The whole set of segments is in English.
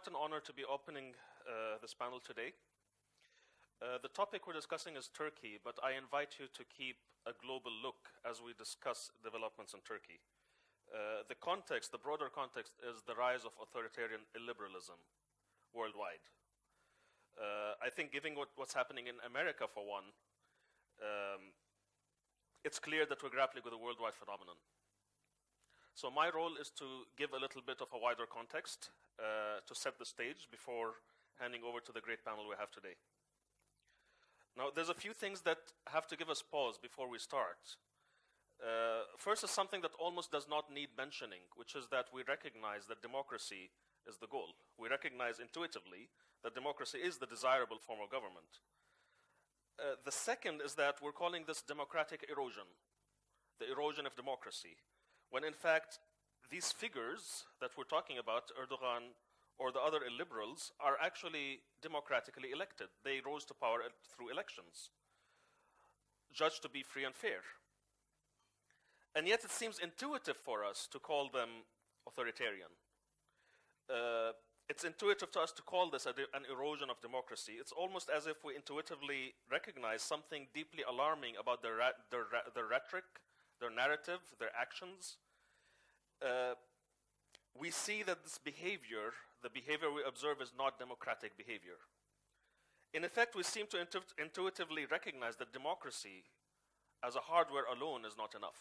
quite an honor to be opening uh, this panel today. Uh, the topic we're discussing is Turkey, but I invite you to keep a global look as we discuss developments in Turkey. Uh, the context, the broader context, is the rise of authoritarian illiberalism worldwide. Uh, I think, given what, what's happening in America, for one, um, it's clear that we're grappling with a worldwide phenomenon. So my role is to give a little bit of a wider context uh, to set the stage before handing over to the great panel we have today. Now, there's a few things that have to give us pause before we start. Uh, first is something that almost does not need mentioning, which is that we recognize that democracy is the goal. We recognize intuitively that democracy is the desirable form of government. Uh, the second is that we're calling this democratic erosion, the erosion of democracy, when in fact these figures that we're talking about, Erdogan or the other illiberals, are actually democratically elected. They rose to power through elections, judged to be free and fair. And yet it seems intuitive for us to call them authoritarian. Uh, it's intuitive to us to call this an erosion of democracy. It's almost as if we intuitively recognize something deeply alarming about their, their, their rhetoric, their narrative, their actions. Uh, we see that this behavior, the behavior we observe, is not democratic behavior. In effect, we seem to intu intuitively recognize that democracy as a hardware alone is not enough.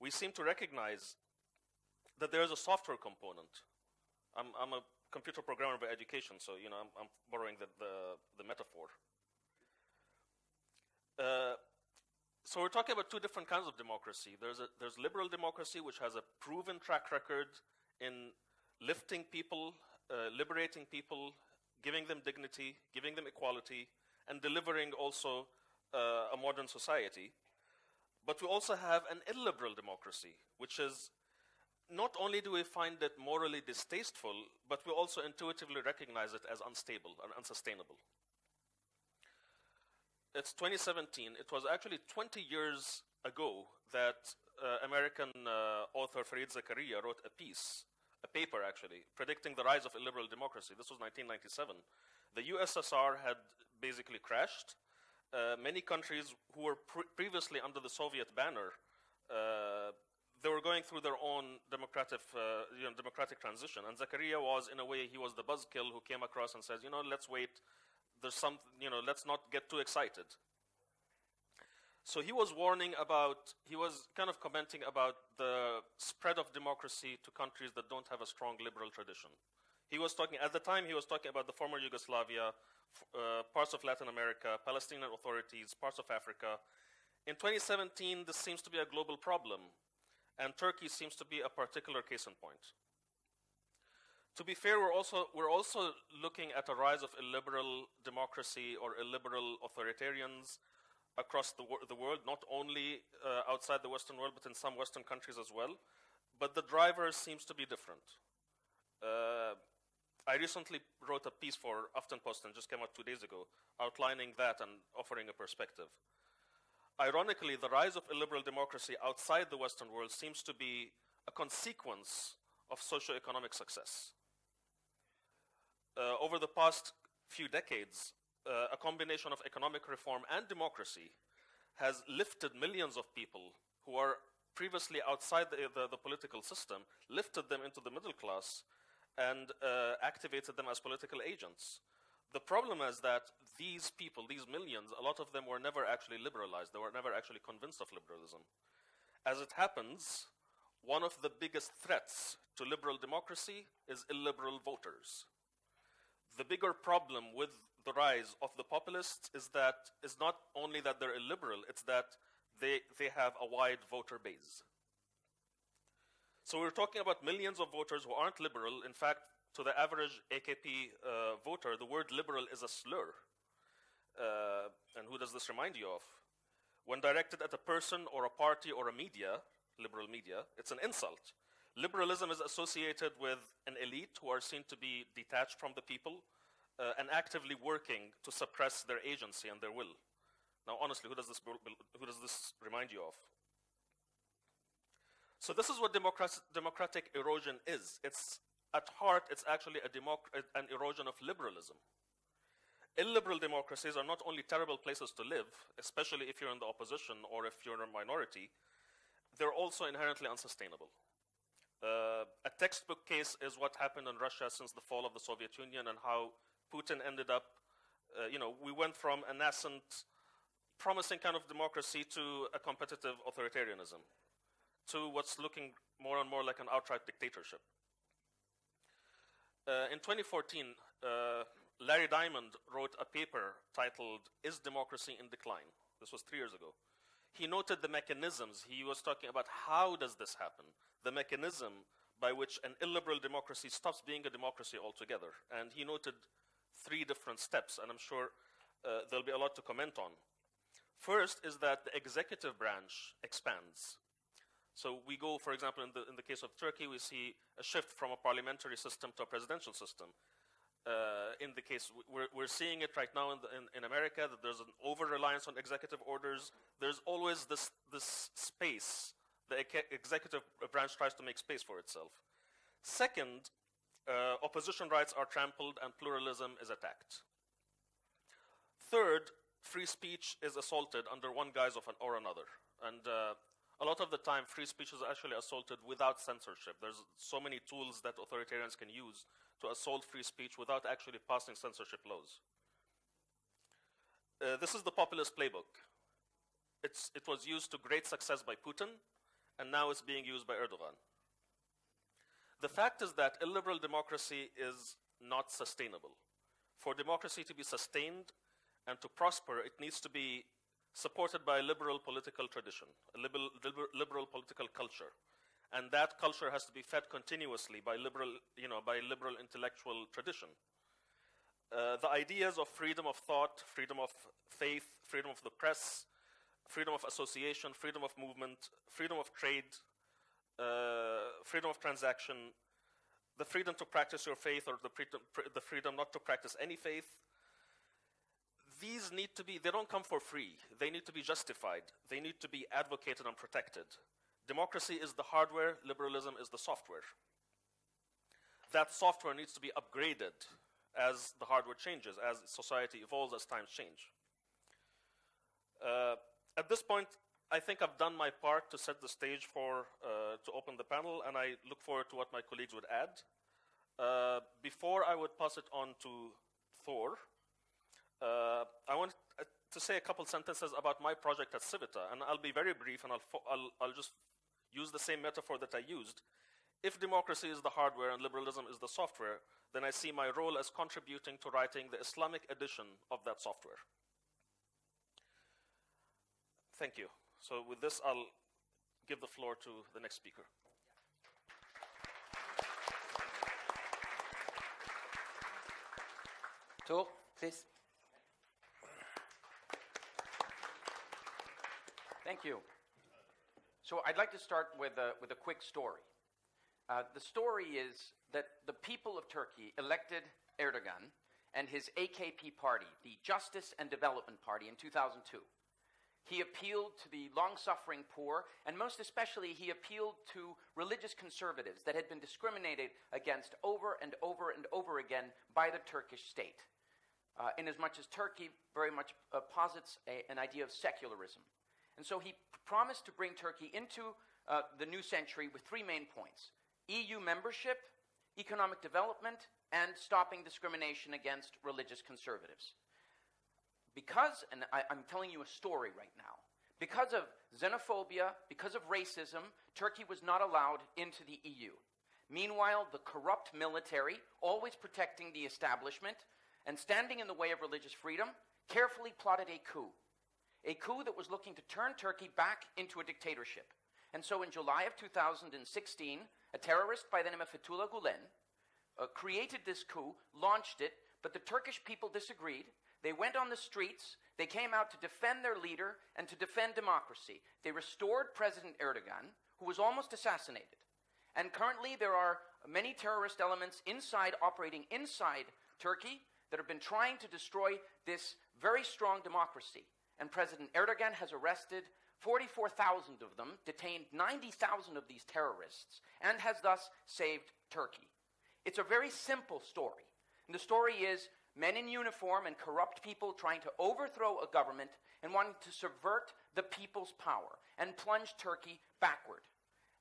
We seem to recognize that there is a software component I'm, I'm a computer programmer by education, so you know I'm, I'm borrowing the, the, the metaphor. Uh, so we're talking about two different kinds of democracy. There's, a, there's liberal democracy, which has a proven track record in lifting people, uh, liberating people, giving them dignity, giving them equality, and delivering also uh, a modern society. But we also have an illiberal democracy, which is not only do we find it morally distasteful, but we also intuitively recognize it as unstable and unsustainable. It's 2017. It was actually 20 years ago that uh, American uh, author Fareed Zakaria wrote a piece, a paper actually, predicting the rise of illiberal democracy. This was 1997. The USSR had basically crashed. Uh, many countries who were pre previously under the Soviet banner uh, they were going through their own democratic, uh, you know, democratic transition. And Zakaria was, in a way, he was the buzzkill who came across and says, you know, let's wait. There's some, you know, let's not get too excited. So he was warning about, he was kind of commenting about the spread of democracy to countries that don't have a strong liberal tradition. He was talking, at the time, he was talking about the former Yugoslavia, uh, parts of Latin America, Palestinian authorities, parts of Africa. In 2017, this seems to be a global problem and Turkey seems to be a particular case in point. To be fair, we're also, we're also looking at a rise of illiberal democracy or illiberal authoritarians across the, the world, not only uh, outside the Western world, but in some Western countries as well. But the driver seems to be different. Uh, I recently wrote a piece for Aftenposten, and just came out two days ago, outlining that and offering a perspective. Ironically, the rise of illiberal democracy outside the Western world seems to be a consequence of socioeconomic success. Uh, over the past few decades, uh, a combination of economic reform and democracy has lifted millions of people who are previously outside the, the, the political system, lifted them into the middle class, and uh, activated them as political agents. The problem is that these people, these millions, a lot of them were never actually liberalized. They were never actually convinced of liberalism. As it happens, one of the biggest threats to liberal democracy is illiberal voters. The bigger problem with the rise of the populists is that is not only that they're illiberal, it's that they, they have a wide voter base. So we're talking about millions of voters who aren't liberal. In fact, to the average AKP uh, voter, the word liberal is a slur. Uh, and who does this remind you of? When directed at a person or a party or a media, liberal media, it's an insult. Liberalism is associated with an elite who are seen to be detached from the people uh, and actively working to suppress their agency and their will. Now, honestly, who does this, who does this remind you of? So this is what democratic erosion is. It's at heart, it's actually an erosion of liberalism. Illiberal democracies are not only terrible places to live, especially if you're in the opposition or if you're a minority, they're also inherently unsustainable. Uh, a textbook case is what happened in Russia since the fall of the Soviet Union and how Putin ended up, uh, you know, we went from a nascent, promising kind of democracy to a competitive authoritarianism, to what's looking more and more like an outright dictatorship. Uh, in 2014, uh, Larry Diamond wrote a paper titled, Is Democracy in Decline? This was three years ago. He noted the mechanisms. He was talking about how does this happen? The mechanism by which an illiberal democracy stops being a democracy altogether. And he noted three different steps, and I'm sure uh, there'll be a lot to comment on. First is that the executive branch expands. So we go, for example, in the, in the case of Turkey, we see a shift from a parliamentary system to a presidential system uh, in the case, we're, we're seeing it right now in, the, in, in America that there's an over reliance on executive orders. There's always this, this space. The executive branch tries to make space for itself. Second, uh, opposition rights are trampled and pluralism is attacked. Third, free speech is assaulted under one guise an, or another. And uh, a lot of the time, free speech is actually assaulted without censorship. There's so many tools that authoritarians can use to assault free speech without actually passing censorship laws. Uh, this is the populist playbook. It's, it was used to great success by Putin, and now it's being used by Erdogan. The fact is that illiberal democracy is not sustainable. For democracy to be sustained and to prosper, it needs to be supported by a liberal political tradition, a liberal, liberal political culture and that culture has to be fed continuously by liberal, you know, by liberal intellectual tradition. Uh, the ideas of freedom of thought, freedom of faith, freedom of the press, freedom of association, freedom of movement, freedom of trade, uh, freedom of transaction, the freedom to practice your faith or the, the freedom not to practice any faith, these need to be, they don't come for free. They need to be justified. They need to be advocated and protected. Democracy is the hardware, liberalism is the software. That software needs to be upgraded as the hardware changes, as society evolves, as times change. Uh, at this point, I think I've done my part to set the stage for uh, to open the panel, and I look forward to what my colleagues would add. Uh, before I would pass it on to Thor, uh, I want to say a couple sentences about my project at Civita, and I'll be very brief, and I'll, I'll, I'll just use the same metaphor that I used, if democracy is the hardware and liberalism is the software, then I see my role as contributing to writing the Islamic edition of that software. Thank you. So with this, I'll give the floor to the next speaker. Thor, please. Thank you. So I'd like to start with a, with a quick story. Uh, the story is that the people of Turkey elected Erdogan and his AKP party, the Justice and Development Party, in 2002. He appealed to the long suffering poor, and most especially, he appealed to religious conservatives that had been discriminated against over and over and over again by the Turkish state, uh, inasmuch as Turkey very much uh, posits a, an idea of secularism. And so he promised to bring Turkey into uh, the new century with three main points EU membership, economic development, and stopping discrimination against religious conservatives. Because, and I, I'm telling you a story right now, because of xenophobia, because of racism, Turkey was not allowed into the EU. Meanwhile, the corrupt military, always protecting the establishment and standing in the way of religious freedom, carefully plotted a coup a coup that was looking to turn Turkey back into a dictatorship. And so in July of 2016, a terrorist by the name of Fethullah Gulen uh, created this coup, launched it, but the Turkish people disagreed. They went on the streets, they came out to defend their leader and to defend democracy. They restored President Erdogan, who was almost assassinated. And currently, there are many terrorist elements inside, operating inside Turkey, that have been trying to destroy this very strong democracy and President Erdogan has arrested 44,000 of them, detained 90,000 of these terrorists, and has thus saved Turkey. It's a very simple story. And the story is men in uniform and corrupt people trying to overthrow a government and wanting to subvert the people's power and plunge Turkey backward.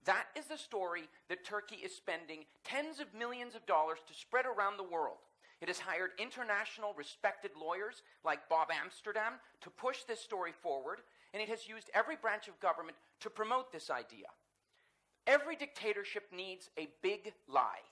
That is the story that Turkey is spending tens of millions of dollars to spread around the world. It has hired international respected lawyers like Bob Amsterdam to push this story forward, and it has used every branch of government to promote this idea. Every dictatorship needs a big lie.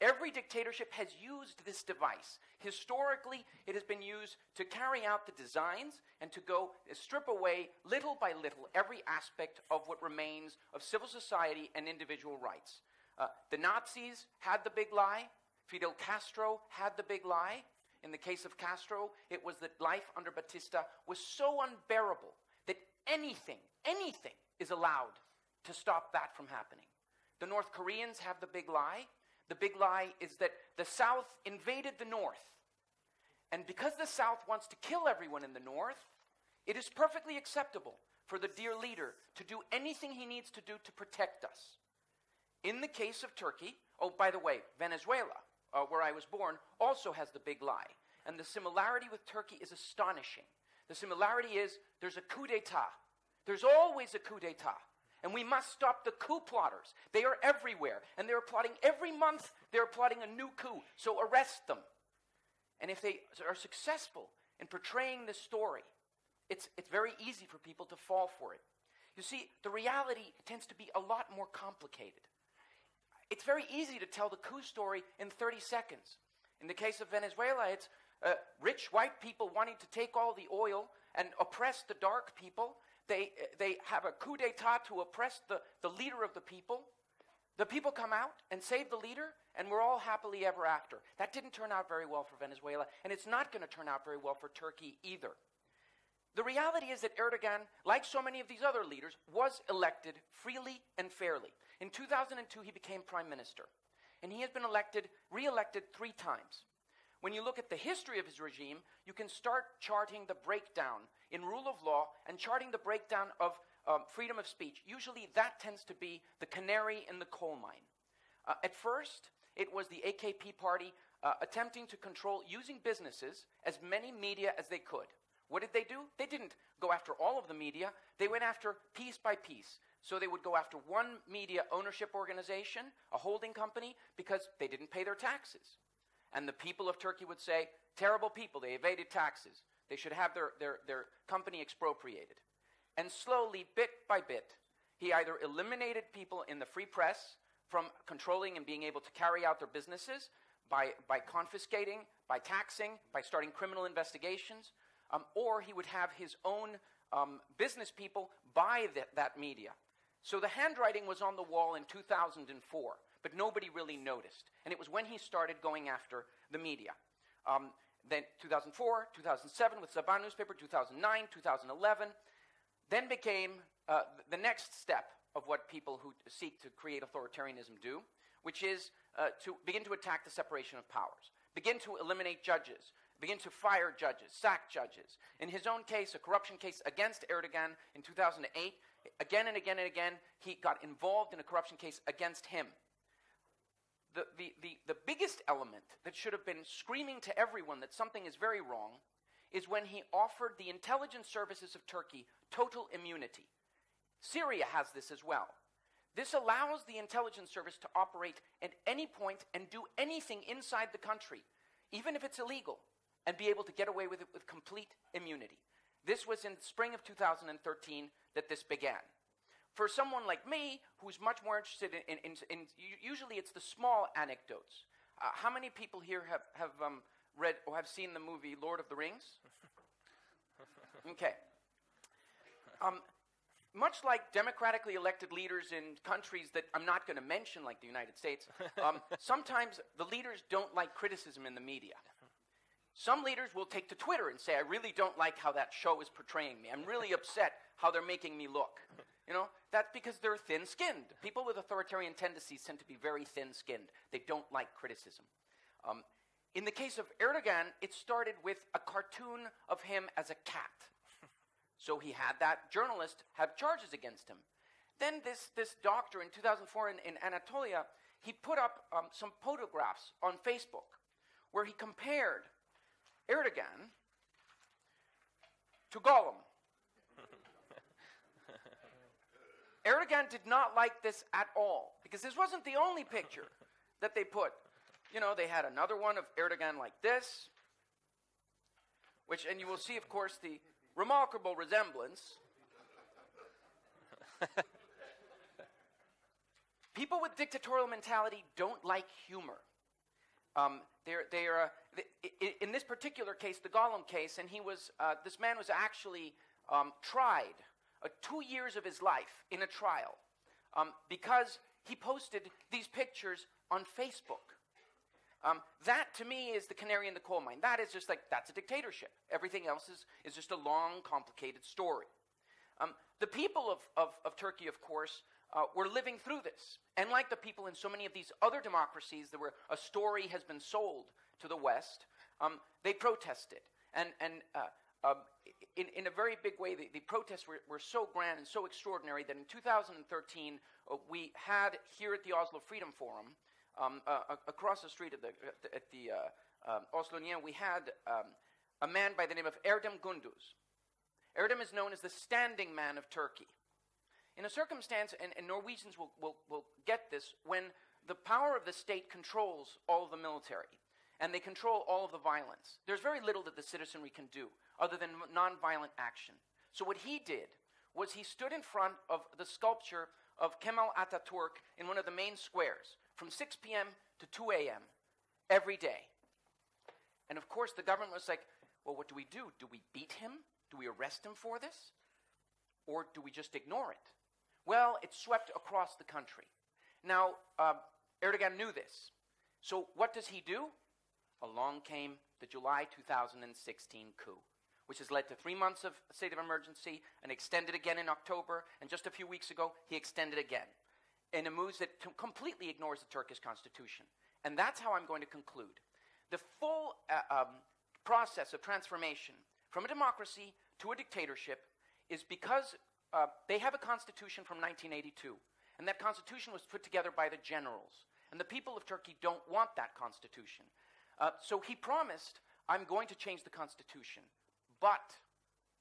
Every dictatorship has used this device. Historically, it has been used to carry out the designs and to go strip away little by little every aspect of what remains of civil society and individual rights. Uh, the Nazis had the big lie. Fidel Castro had the big lie. In the case of Castro, it was that life under Batista was so unbearable that anything, anything is allowed to stop that from happening. The North Koreans have the big lie. The big lie is that the South invaded the North. And because the South wants to kill everyone in the North, it is perfectly acceptable for the dear leader to do anything he needs to do to protect us. In the case of Turkey, oh, by the way, Venezuela, uh, where I was born, also has the big lie. And the similarity with Turkey is astonishing. The similarity is there's a coup d'etat. There's always a coup d'etat. And we must stop the coup plotters. They are everywhere. And they're plotting every month, they're plotting a new coup. So arrest them. And if they are successful in portraying this story, it's, it's very easy for people to fall for it. You see, the reality tends to be a lot more complicated. It's very easy to tell the coup story in 30 seconds. In the case of Venezuela, it's uh, rich white people wanting to take all the oil and oppress the dark people they, they have a coup d'etat to oppress the, the leader of the people. The people come out and save the leader, and we're all happily ever after. That didn't turn out very well for Venezuela, and it's not going to turn out very well for Turkey either. The reality is that Erdogan, like so many of these other leaders, was elected freely and fairly. In 2002, he became prime minister, and he has been elected, re-elected three times. When you look at the history of his regime, you can start charting the breakdown in rule of law and charting the breakdown of um, freedom of speech. Usually that tends to be the canary in the coal mine. Uh, at first, it was the AKP party uh, attempting to control, using businesses, as many media as they could. What did they do? They didn't go after all of the media, they went after piece by piece. So they would go after one media ownership organization, a holding company, because they didn't pay their taxes. And the people of Turkey would say, terrible people, they evaded taxes. They should have their, their, their company expropriated. And slowly, bit by bit, he either eliminated people in the free press from controlling and being able to carry out their businesses by, by confiscating, by taxing, by starting criminal investigations, um, or he would have his own um, business people buy the, that media. So the handwriting was on the wall in 2004 but nobody really noticed. And it was when he started going after the media. Um, then 2004, 2007 with Sabah newspaper, 2009, 2011, then became uh, the next step of what people who seek to create authoritarianism do, which is uh, to begin to attack the separation of powers, begin to eliminate judges, begin to fire judges, sack judges. In his own case, a corruption case against Erdogan in 2008, again and again and again, he got involved in a corruption case against him the, the, the, the biggest element that should have been screaming to everyone that something is very wrong is when he offered the intelligence services of Turkey total immunity. Syria has this as well. This allows the intelligence service to operate at any point and do anything inside the country, even if it's illegal, and be able to get away with it with complete immunity. This was in spring of 2013 that this began. For someone like me, who's much more interested in, in, in, in usually it's the small anecdotes. Uh, how many people here have, have um, read or have seen the movie Lord of the Rings? Okay. Um, much like democratically elected leaders in countries that I'm not going to mention, like the United States, um, sometimes the leaders don't like criticism in the media. Some leaders will take to Twitter and say, I really don't like how that show is portraying me. I'm really upset how they're making me look. You know, that's because they're thin skinned. People with authoritarian tendencies tend to be very thin skinned. They don't like criticism. Um, in the case of Erdogan, it started with a cartoon of him as a cat. so he had that journalist have charges against him. Then this, this doctor in 2004 in, in Anatolia, he put up um, some photographs on Facebook where he compared Erdogan to Gollum. Erdogan did not like this at all because this wasn't the only picture that they put. You know, they had another one of Erdogan like this, which, and you will see, of course, the remarkable resemblance. People with dictatorial mentality don't like humor. Um, they're, they, in this particular case, the Gollum case, and he was, uh, this man was actually um, tried uh, two years of his life in a trial um, because he posted these pictures on Facebook. Um, that to me is the canary in the coal mine. That is just like, that's a dictatorship. Everything else is, is just a long, complicated story. Um, the people of, of, of, Turkey, of course, uh, were living through this. And like the people in so many of these other democracies, were a story has been sold to the West. Um, they protested, and and uh, um, in, in a very big way, the, the protests were, were so grand and so extraordinary that in 2013, uh, we had here at the Oslo Freedom Forum, um, uh, across the street at the, at the uh, um, Oslo we had um, a man by the name of Erdem Gunduz. Erdem is known as the standing man of Turkey. In a circumstance, and, and Norwegians will, will, will get this, when the power of the state controls all of the military and they control all of the violence, there's very little that the citizenry can do other than nonviolent action. So what he did was he stood in front of the sculpture of Kemal Ataturk in one of the main squares from 6 p.m. to 2 a.m. every day. And of course, the government was like, well, what do we do? Do we beat him? Do we arrest him for this? Or do we just ignore it? Well, it swept across the country. Now, uh, Erdogan knew this. So what does he do? Along came the July 2016 coup which has led to three months of state of emergency and extended again in October. And just a few weeks ago, he extended again in a move that completely ignores the Turkish constitution. And that's how I'm going to conclude. The full uh, um, process of transformation from a democracy to a dictatorship is because uh, they have a constitution from 1982. And that constitution was put together by the generals. And the people of Turkey don't want that constitution. Uh, so he promised, I'm going to change the constitution. But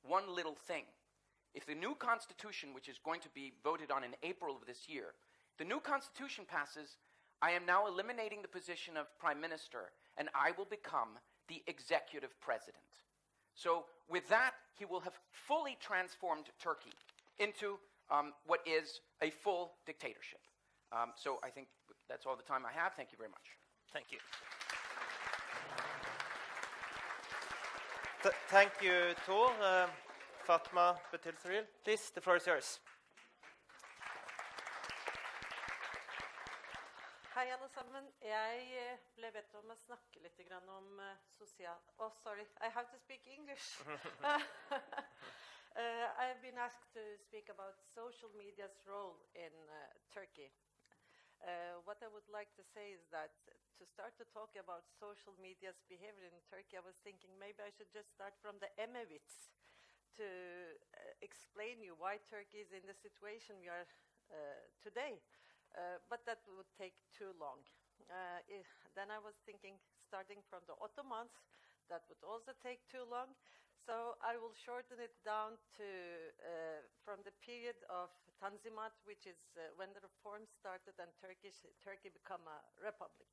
one little thing. If the new constitution, which is going to be voted on in April of this year, the new constitution passes, I am now eliminating the position of prime minister and I will become the executive president. So, with that, he will have fully transformed Turkey into um, what is a full dictatorship. Um, so, I think that's all the time I have. Thank you very much. Thank you. Th thank you, Thor. Uh, Fatma Betül Sarayli, please, the floor is yours. Hei, alle sammen. Jeg eh, ble bedt om å snakke litt om uh, sosial... Oh, sorry. I have to speak English. uh, I've been asked to speak about social media's role in uh, Turkey. Uh, what I would like to say is that to start to talk about social media's behavior in Turkey, I was thinking maybe I should just start from the Emevits to uh, explain you why Turkey is in the situation we are uh, today. Uh, but that would take too long. Uh, if, then I was thinking starting from the Ottomans, that would also take too long. So I will shorten it down to uh, from the period of Tanzimat, which is uh, when the reform started and Turkish, Turkey became a republic.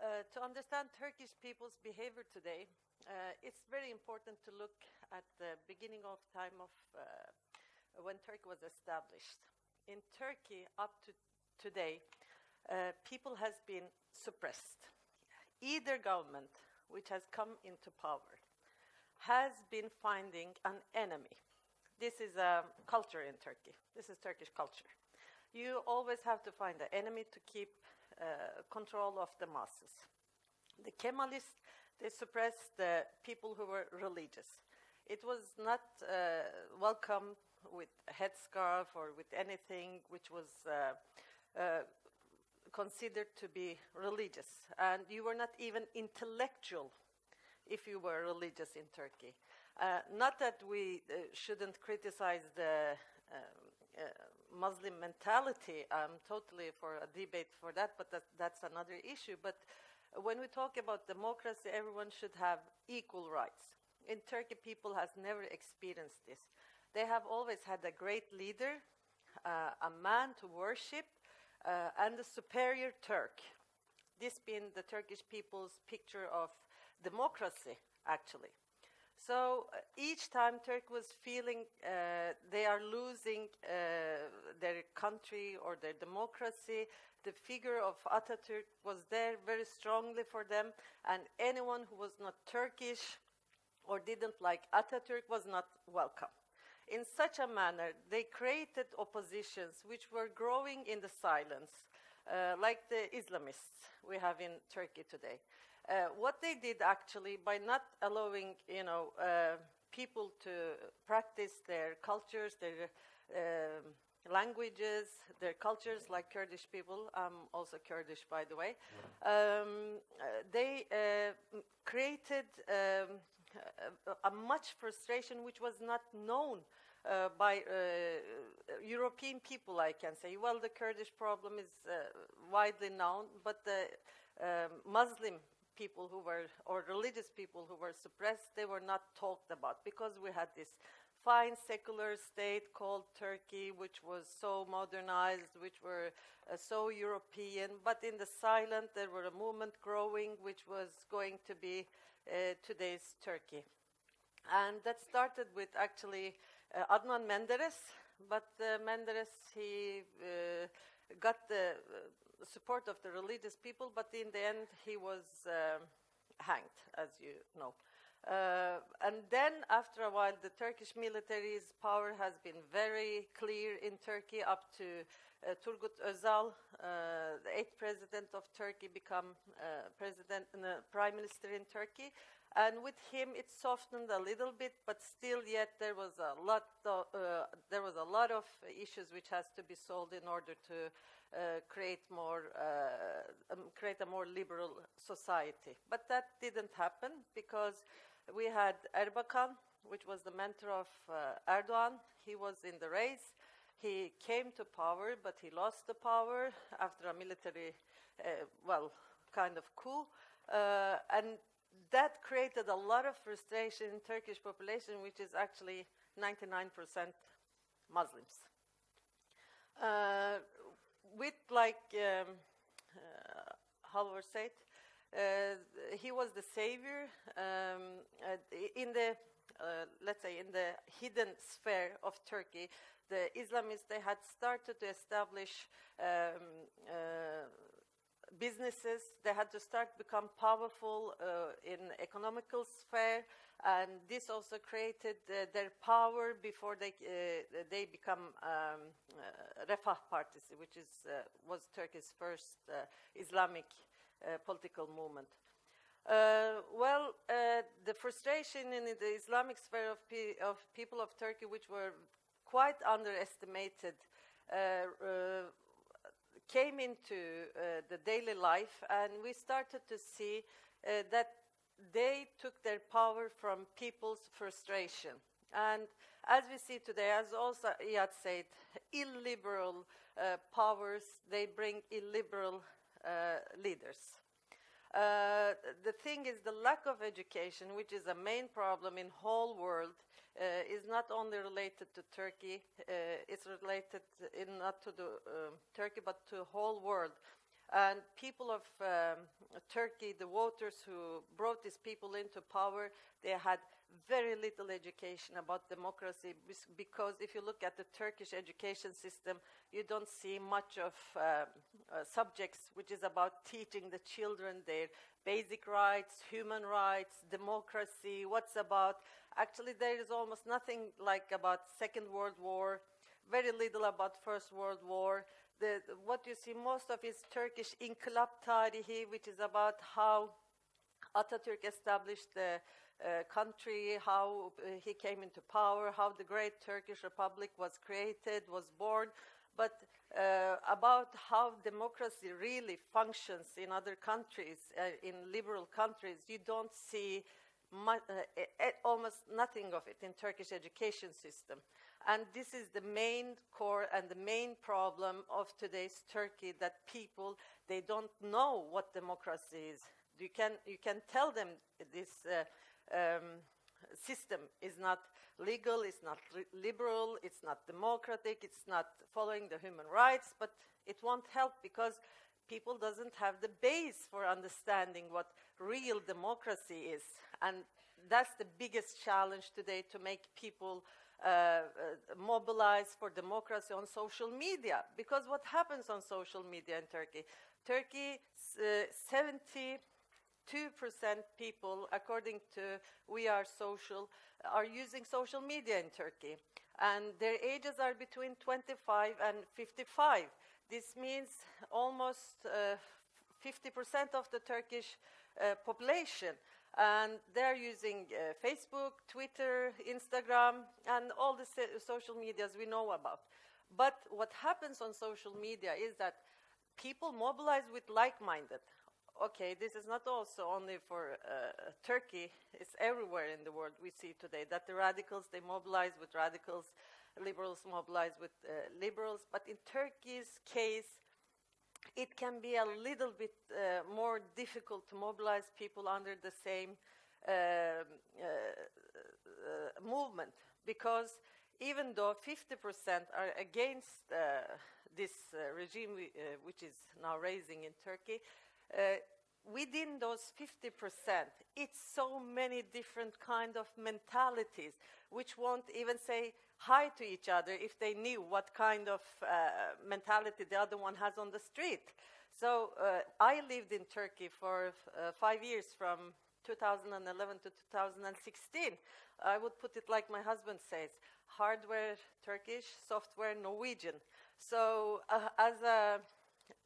Uh, to understand Turkish people's behavior today, uh, it's very important to look at the beginning of time of uh, when Turkey was established. In Turkey, up to today, uh, people has been suppressed. Either government which has come into power has been finding an enemy. This is a culture in Turkey. This is Turkish culture. You always have to find an enemy to keep uh, control of the masses. The Kemalists, they suppressed the people who were religious. It was not uh, welcome with a headscarf or with anything which was uh, uh, considered to be religious. And you were not even intellectual if you were religious in Turkey. Uh, not that we uh, shouldn't criticize the um, uh, Muslim mentality. I'm totally for a debate for that, but that, that's another issue. But when we talk about democracy, everyone should have equal rights. In Turkey, people has never experienced this. They have always had a great leader, uh, a man to worship, uh, and a superior Turk. This being the Turkish people's picture of democracy, actually. So uh, each time Turkey was feeling uh, they are losing uh, their country or their democracy, the figure of Atatürk was there very strongly for them, and anyone who was not Turkish or didn't like Atatürk was not welcome. In such a manner, they created oppositions which were growing in the silence, uh, like the Islamists we have in Turkey today. Uh, what they did actually by not allowing, you know, uh, people to practice their cultures, their um, languages, their cultures, like Kurdish people. I'm also Kurdish, by the way. Um, uh, they uh, created um, a, a, much frustration which was not known uh, by uh, European people, I can say. Well, the Kurdish problem is uh, widely known, but the um, Muslim people who were, or religious people who were suppressed, they were not talked about because we had this fine secular state called Turkey, which was so modernized, which were uh, so European. But in the silent, there were a movement growing, which was going to be uh, today's Turkey. And that started with actually uh, Adnan Menderes, but uh, Menderes, he uh, got the support of the religious people, but in the end he was uh, hanged, as you know. Uh, and then, after a while, the Turkish military's power has been very clear in Turkey up to uh, Turgut Özal, uh, the eighth president of Turkey, become uh, president and uh, prime minister in Turkey. And with him, it softened a little bit, but still, yet there was a lot. Of, there was a lot of issues which has to be solved in order to uh, create more, uh, um, create a more liberal society. But that didn't happen because we had Erbakan, which was the mentor of uh, Erdogan. He was in the race. He came to power, but he lost the power after a military, uh, well, kind of coup. Uh, and that created a lot of frustration in Turkish population, which is actually 99% Muslims. Uh, with like um, uh, Halvor said, uh, he was the savior um, uh, in the uh, let's say in the hidden sphere of Turkey. The Islamists they had started to establish um, uh, businesses. They had to start become powerful uh, in economical sphere, and this also created uh, their power before they uh, they become um, uh, Refah Party, which is uh, was Turkey's first uh, Islamic political movement. well, the frustration in the Islamic sphere of, pe of, people of Turkey, which were quite underestimated, came into uh, the daily life, and we started to see uh, that they took their power from people's frustration. And as we see today, as also Iyad said, illiberal uh, powers, they bring illiberal uh, leaders. Uh, the thing is the lack of education, which is a main problem in whole world, is not only related to Turkey, uh, it's related in, not to the um, Turkey, but to the whole world. And people of um, Turkey, the voters who brought these people into power, they had very little education about democracy because if you look at the Turkish education system, you don't see much of uh, uh, subjects which is about teaching the children their basic rights, human rights, democracy, what's about. Actually, there is almost nothing like about Second World War, very little about First World War. The, what you see most of is Turkish İnkılap Tarihi, which is about how Atatürk established the uh, country, how uh, he came into power, how the great Turkish Republic was created, was born, but uh, about how democracy really functions in other countries, uh, in liberal countries, you don't see uh, almost nothing of it in Turkish education system. And this is the main core and the main problem of today's Turkey that people, they don't know what democracy is. You can, you can tell them this uh, um, system is not legal, it's not liberal, it's not democratic, it's not following the human rights, but it won't help because people doesn't have the base for understanding what real democracy is. And that's the biggest challenge today to make people uh, uh, mobilize for democracy on social media. Because what happens on social media in Turkey? Turkey, uh, 72% people, according to We Are Social, are using social media in Turkey. And their ages are between 25 and 55. This means almost 50% uh, of the Turkish uh, population. And they're using uh, Facebook, Twitter, Instagram, and all the social medias we know about. But what happens on social media is that people mobilize with like-minded. Okay, this is not also only for uh, Turkey, it's everywhere in the world we see today that the radicals, they mobilize with radicals, liberals mobilize with uh, liberals. But in Turkey's case, it can be a little bit uh, more difficult to mobilize people under the same uh, uh, uh movement because even though 50% are against uh, this regime which is now raising in Turkey, within those 50%, it's so many different kind of mentalities which won't even say hi to each other if they knew what kind of uh, mentality the other one has on the street. So uh, I lived in Turkey for uh, five years from 2011 to 2016. I would put it like my husband says, hardware Turkish, software Norwegian. So uh, as a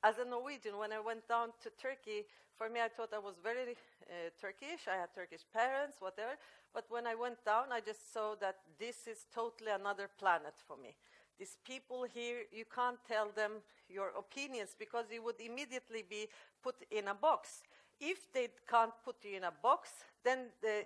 as a Norwegian, when I went down to Turkey, for me, I thought I was very uh, Turkish. I had Turkish parents, whatever. But when I went down, I just saw that this is totally another planet for me. These people here, you can't tell them your opinions because you would immediately be put in a box. If they can't put you in a box, then the,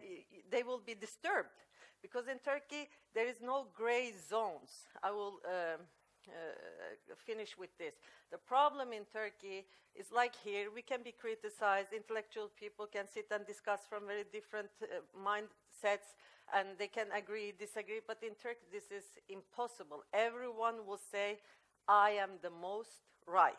they will be disturbed. Because in Turkey, there is no gray zones. I will. Um, uh, finish with this. The problem in Turkey is like here, we can be criticized, intellectual people can sit and discuss from very different uh, mindsets and they can agree, disagree, but in Turkey this is impossible. Everyone will say, I am the most right.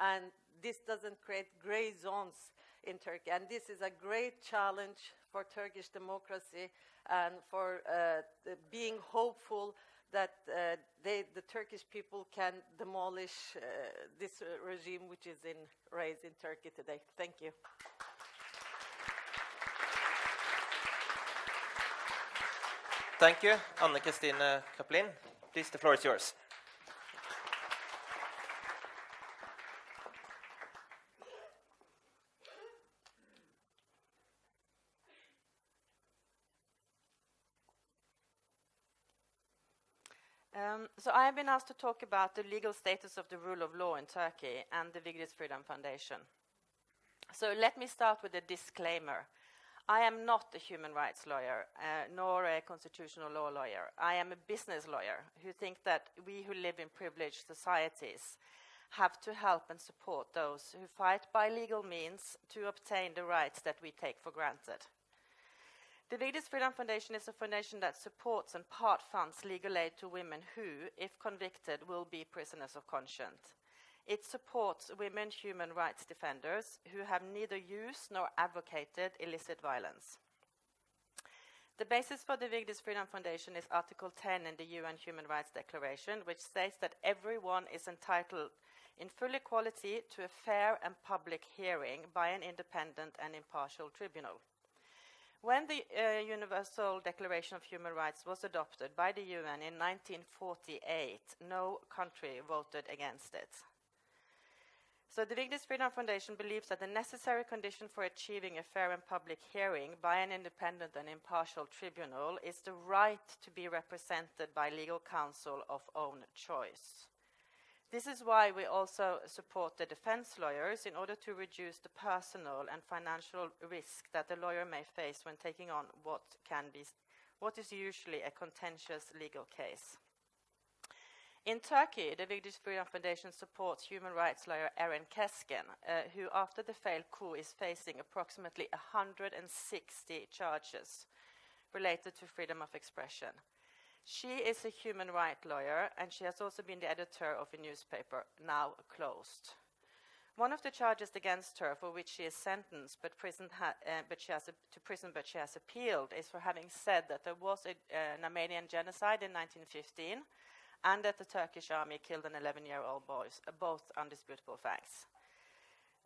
And this doesn't create gray zones in Turkey. And this is a great challenge for Turkish democracy and for uh, being hopeful that uh, they, the Turkish people can demolish uh, this uh, regime which is in rise in Turkey today. Thank you. Thank you, Anne Christine Kroepelien. Please, the floor is yours. Um, so I have been asked to talk about the legal status of the rule of law in Turkey and the Vigdis Freedom Foundation. So let me start with a disclaimer. I am not a human rights lawyer, uh, nor a constitutional law lawyer. I am a business lawyer who think that we who live in privileged societies have to help and support those who fight by legal means to obtain the rights that we take for granted. The Vigdis Freedom Foundation is a foundation that supports and part funds legal aid to women who, if convicted, will be prisoners of conscience. It supports women human rights defenders who have neither used nor advocated illicit violence. The basis for the Vigdis Freedom Foundation is Article 10 in the UN Human Rights Declaration, which states that everyone is entitled in full equality to a fair and public hearing by an independent and impartial tribunal. When the uh, Universal Declaration of Human Rights was adopted by the UN in 1948, no country voted against it. So the Vigdis Freedom Foundation believes that the necessary condition for achieving a fair and public hearing by an independent and impartial tribunal is the right to be represented by legal counsel of own choice. This is why we also support the defense lawyers in order to reduce the personal and financial risk that the lawyer may face when taking on what can be what is usually a contentious legal case. In Turkey, the Vigdis Freedom Foundation supports human rights lawyer Eren Keskin, uh, who, after the failed coup, is facing approximately 160 charges related to freedom of expression. She is a human rights lawyer, and she has also been the editor of a newspaper now closed. One of the charges against her, for which she is sentenced but, uh, but she has to prison but she has appealed, is for having said that there was a, uh, an Armenian genocide in 1915 and that the Turkish army killed an 11-year-old boy, uh, both undisputable facts.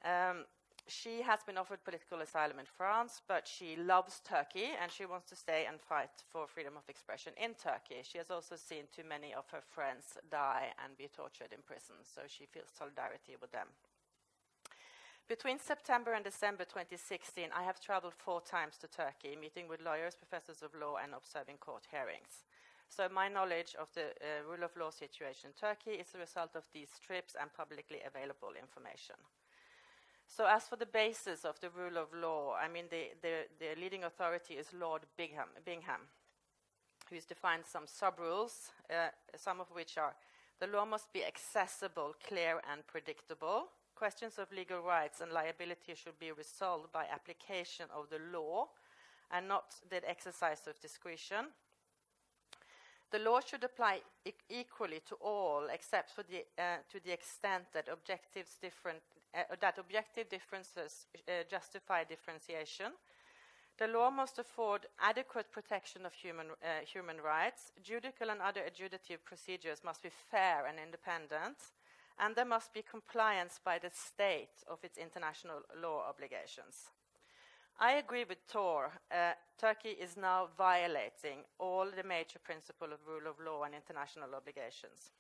Um, she has been offered political asylum in France, but she loves Turkey and she wants to stay and fight for freedom of expression in Turkey. She has also seen too many of her friends die and be tortured in prison, so she feels solidarity with them. Between September and December 2016, I have traveled four times to Turkey, meeting with lawyers, professors of law, and observing court hearings. So my knowledge of the uh, rule of law situation in Turkey is the result of these trips and publicly available information. So as for the basis of the rule of law, I mean, the, the, the leading authority is Lord Bingham, Bingham who has defined some sub-rules, uh, some of which are the law must be accessible, clear, and predictable. Questions of legal rights and liability should be resolved by application of the law and not the exercise of discretion. The law should apply e equally to all, except for the, uh, to the extent that objectives different, uh, that objective differences uh, justify differentiation. The law must afford adequate protection of human, uh, human rights. Judicial and other adjudicative procedures must be fair and independent, and there must be compliance by the state of its international law obligations. I agree with Thor. Uh, Turkey is now violating all the major principles of rule of law and international obligations.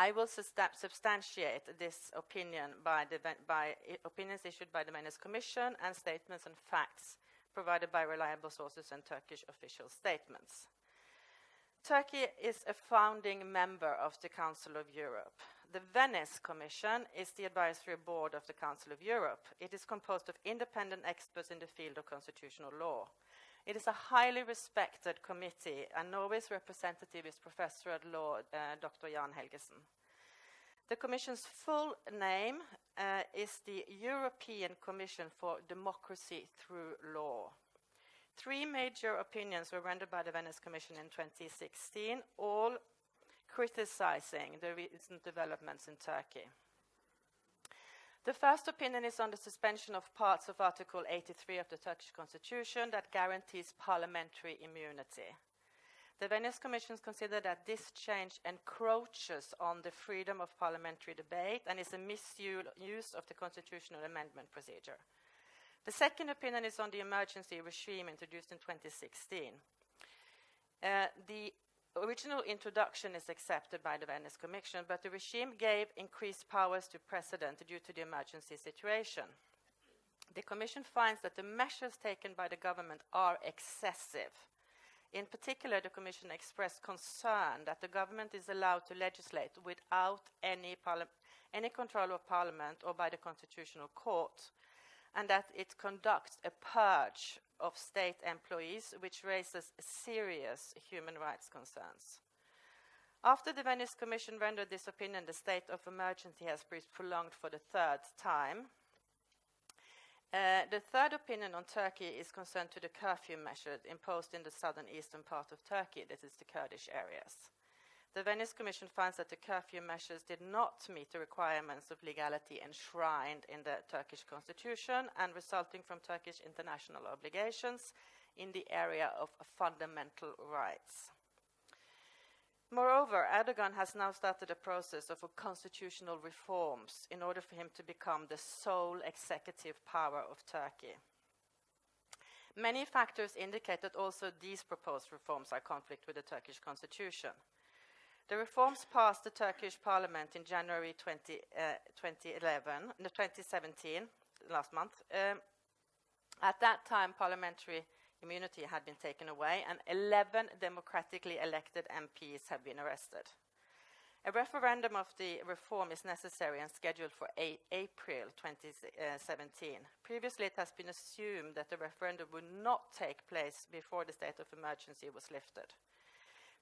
I will substantiate this opinion by, the, by opinions issued by the Venice Commission and statements and facts provided by reliable sources and Turkish official statements. Turkey is a founding member of the Council of Europe. The Venice Commission is the advisory board of the Council of Europe. It is composed of independent experts in the field of constitutional law. It is a highly respected committee, and Norway's representative is Professor at Law uh, Dr. Jan Helgesen. The Commission's full name uh, is the European Commission for Democracy Through Law. Three major opinions were rendered by the Venice Commission in 2016, all criticizing the recent developments in Turkey. The first opinion is on the suspension of parts of Article 83 of the Turkish constitution that guarantees parliamentary immunity. The Venice Commission considers that this change encroaches on the freedom of parliamentary debate and is a misuse of the constitutional amendment procedure. The second opinion is on the emergency regime introduced in 2016. Uh, the original introduction is accepted by the Venice Commission, but the regime gave increased powers to President due to the emergency situation. The Commission finds that the measures taken by the government are excessive. In particular, the Commission expressed concern that the government is allowed to legislate without any, any control of Parliament or by the Constitutional Court, and that it conducts a purge of state employees, which raises serious human rights concerns. After the Venice Commission rendered this opinion, the state of emergency has been prolonged for the third time. Uh, the third opinion on Turkey is concerned to the curfew measures imposed in the southern eastern part of Turkey, that is the Kurdish areas. The Venice Commission finds that the curfew measures did not meet the requirements of legality enshrined in the Turkish constitution and resulting from Turkish international obligations in the area of fundamental rights. Moreover, Erdogan has now started a process of constitutional reforms in order for him to become the sole executive power of Turkey. Many factors indicate that also these proposed reforms are conflict with the Turkish constitution. The reforms passed the Turkish parliament in January 20, uh, 2011, no, 2017, last month. Um, at that time, parliamentary immunity had been taken away, and 11 democratically elected MPs have been arrested. A referendum of the reform is necessary and scheduled for April 2017. Previously, it has been assumed that the referendum would not take place before the state of emergency was lifted.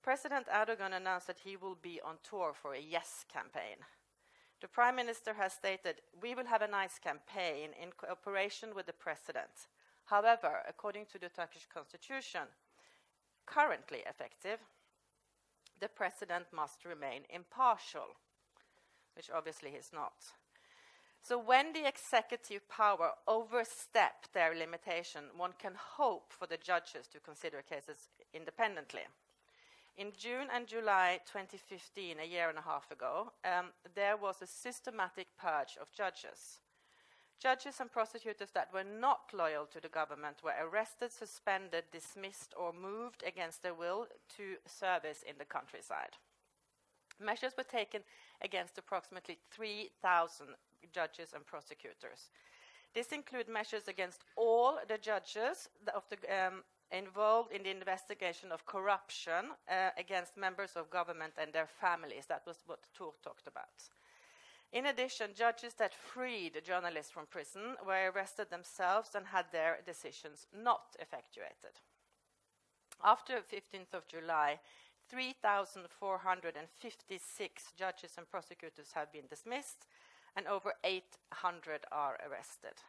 President Erdogan announced that he will be on tour for a yes campaign. The Prime Minister has stated, We will have a nice campaign in cooperation with the President. However, according to the Turkish constitution, currently effective, the President must remain impartial, which obviously he's not. So when the executive power overstep their limitation, one can hope for the judges to consider cases independently. In June and July 2015, a year and a half ago, um, there was a systematic purge of judges. Judges and prosecutors that were not loyal to the government were arrested, suspended, dismissed, or moved against their will to service in the countryside. Measures were taken against approximately 3,000 judges and prosecutors. This include measures against all the judges of the, um, involved in the investigation of corruption uh, against members of government and their families. That was what Thor talked about. In addition, judges that freed journalists from prison were arrested themselves and had their decisions not effectuated. After 15th of July, 3,456 judges and prosecutors have been dismissed, and over 800 are arrested.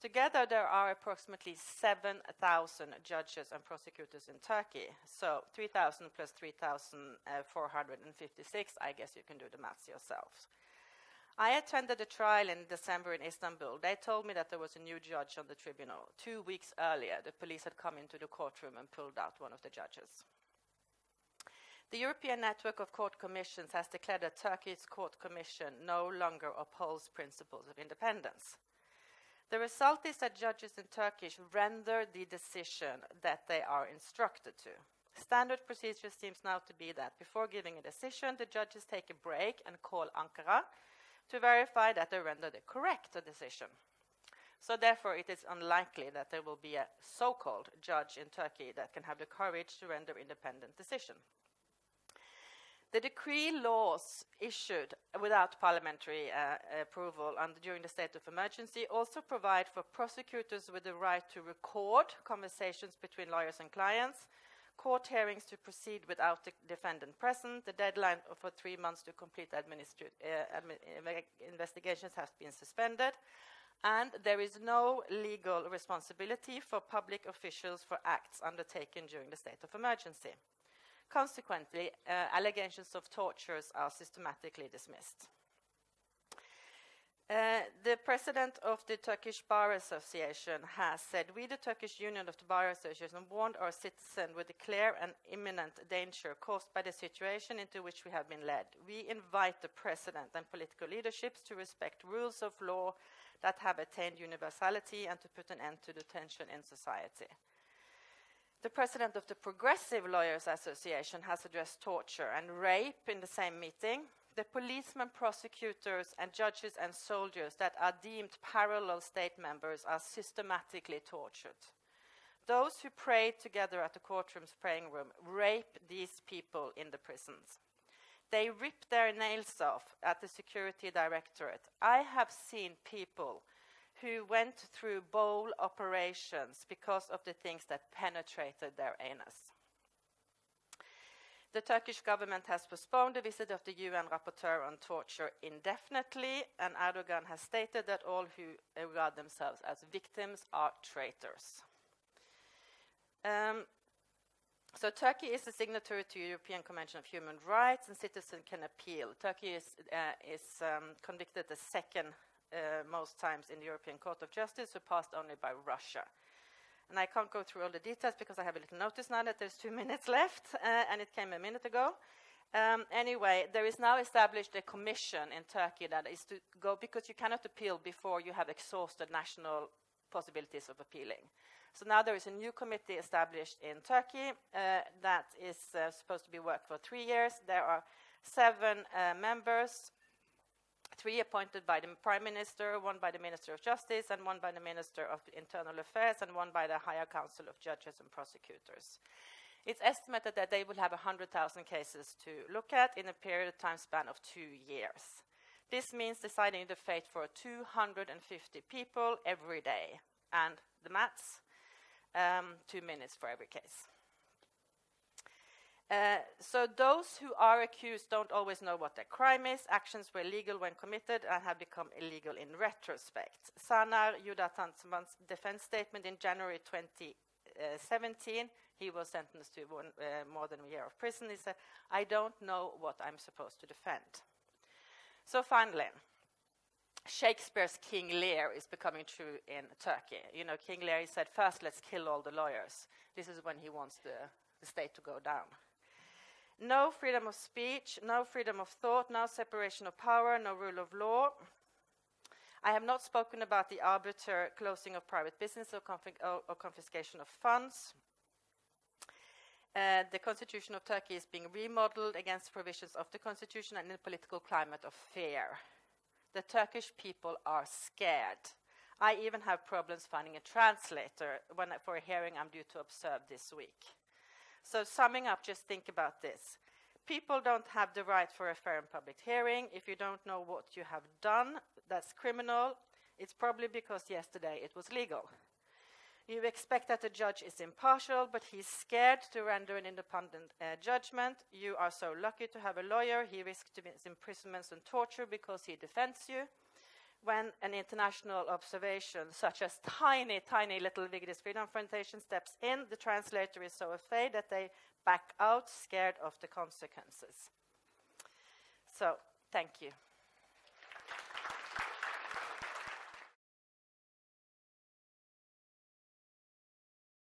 Together, there are approximately 7,000 judges and prosecutors in Turkey. So 3,000 plus 3,456, uh, I guess you can do the maths yourselves. I attended a trial in December in Istanbul. They told me that there was a new judge on the tribunal. Two weeks earlier, the police had come into the courtroom and pulled out one of the judges. The European Network of Court Commissions has declared that Turkey's court commission no longer upholds principles of independence. The result is that judges in Turkish render the decision that they are instructed to. Standard procedure seems now to be that before giving a decision, the judges take a break and call Ankara to verify that they render the correct decision. So, therefore, it is unlikely that there will be a so called judge in Turkey that can have the courage to render independent decision. The decree laws issued without parliamentary uh, approval and during the state of emergency also provide for prosecutors with the right to record conversations between lawyers and clients, court hearings to proceed without the defendant present. The deadline for three months to complete uh, investigations has been suspended. And there is no legal responsibility for public officials for acts undertaken during the state of emergency. Consequently, uh, allegations of tortures are systematically dismissed. Uh, the president of the Turkish Bar Association has said, We, the Turkish Union of the Bar Association, warned our citizens with the clear and imminent danger caused by the situation into which we have been led. We invite the president and political leaderships to respect rules of law that have attained universality and to put an end to the tension in society. The president of the Progressive Lawyers Association has addressed torture and rape in the same meeting. The policemen, prosecutors, and judges and soldiers that are deemed parallel state members are systematically tortured. Those who prayed together at the courtroom's praying room rape these people in the prisons. They rip their nails off at the security directorate. I have seen people who went through bowel operations because of the things that penetrated their anus. The Turkish government has postponed the visit of the UN rapporteur on torture indefinitely, and Erdogan has stated that all who regard themselves as victims are traitors. Um, so Turkey is a signatory to the European Convention of Human Rights, and citizens can appeal. Turkey is, uh, is um, convicted the second uh, most times in the European Court of Justice, surpassed only by Russia. And I can't go through all the details because I have a little notice now that there's two minutes left, uh, and it came a minute ago. Um, anyway, there is now established a commission in Turkey that is to go because you cannot appeal before you have exhausted national possibilities of appealing. So now there is a new committee established in Turkey uh, that is uh, supposed to be worked for three years. There are seven uh, members three appointed by the Prime Minister, one by the Minister of Justice, and one by the Minister of Internal Affairs, and one by the Higher Council of Judges and Prosecutors. It's estimated that they will have 100,000 cases to look at in a period of time span of two years. This means deciding the fate for 250 people every day. And the maths, um, two minutes for every case. Uh, so those who are accused don't always know what their crime is. Actions were legal when committed and have become illegal in retrospect. Sanar Yuda Tanzman's defense statement in January 2017, he was sentenced to one, uh, more than a year of prison. He said, I don't know what I'm supposed to defend. So finally, Shakespeare's King Lear is becoming true in Turkey. You know, King Lear said, first let's kill all the lawyers. This is when he wants the, the state to go down. No freedom of speech, no freedom of thought, no separation of power, no rule of law. I have not spoken about the arbiter closing of private business or, or, confiscation of funds. Uh, the constitution of Turkey is being remodeled against provisions of the constitution and in a political climate of fear. The Turkish people are scared. I even have problems finding a translator when, for a hearing I'm due to observe this week. So, summing up, just think about this. People don't have the right for a fair and public hearing. If you don't know what you have done, that's criminal. It's probably because yesterday it was legal. You expect that the judge is impartial, but he's scared to render an independent uh, judgment. You are so lucky to have a lawyer. He risks imprisonment and torture because he defends you when an international observation, such as tiny, tiny little Vigdis Freedom Foundation, steps in, the translator is so afraid that they back out, scared of the consequences. So, thank you.